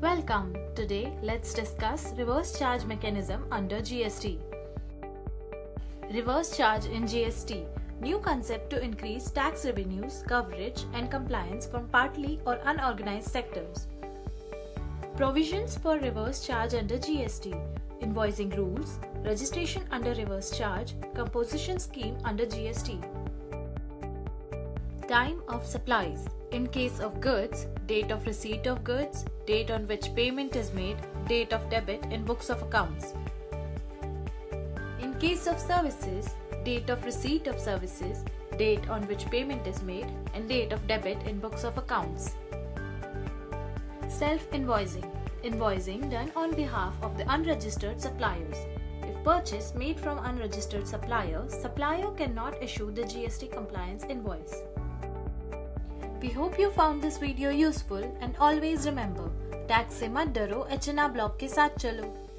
Welcome. Today, let's discuss reverse charge mechanism under GST. Reverse charge in GST. New concept to increase tax revenues, coverage, and compliance from partly or unorganized sectors. Provisions for reverse charge under GST. Invoicing rules, registration under reverse charge, composition scheme under GST. Time of supplies. In case of goods, date of receipt of goods, date on which payment is made, date of debit in books of accounts. In case of services, date of receipt of services, date on which payment is made, and date of debit in books of accounts. Self invoicing. Invoicing done on behalf of the unregistered suppliers. If purchase made from unregistered supplier, supplier cannot issue the GST compliance invoice. We hope you found this video useful and always remember, tax से मत डरो H block के साथ चलो